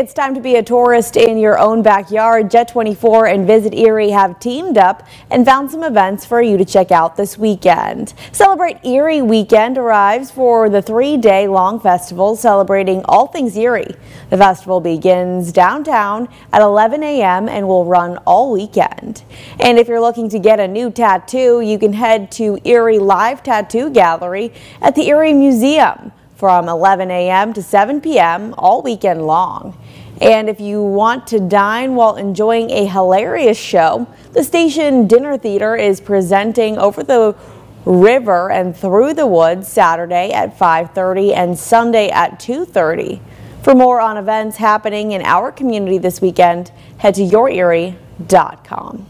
It's time to be a tourist in your own backyard. Jet24 and Visit Erie have teamed up and found some events for you to check out this weekend. Celebrate Erie Weekend arrives for the three-day long festival celebrating all things Erie. The festival begins downtown at 11 a.m. and will run all weekend. And if you're looking to get a new tattoo, you can head to Erie Live Tattoo Gallery at the Erie Museum from 11 a.m. to 7 p.m. all weekend long. And if you want to dine while enjoying a hilarious show, the station dinner theater is presenting over the river and through the woods Saturday at 5:30 and Sunday at 2:30. For more on events happening in our community this weekend, head to yourerie.com.